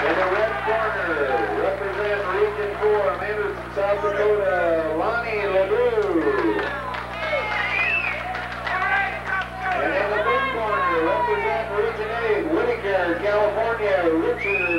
In the red corner, represent Region 4, Anderson, South Dakota, Lonnie LaDeaux. And in the blue corner, represent Region 8, Whittier, California, Richard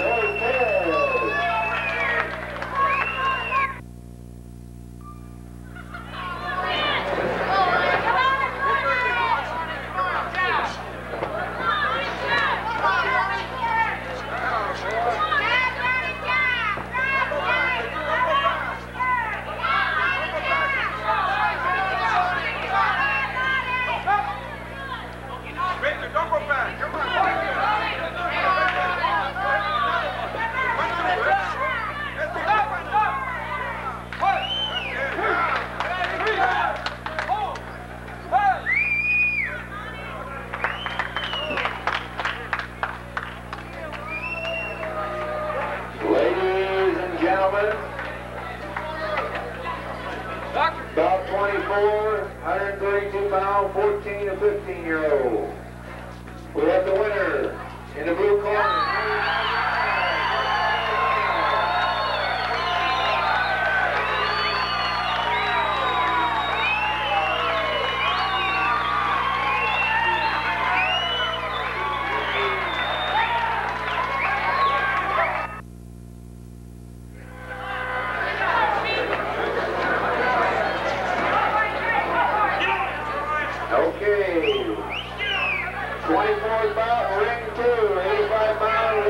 about 24, 132 pound, 14 to 15 year old. We have the winner in the blue corner. Okay. 24 pound, ring two, 85 pound,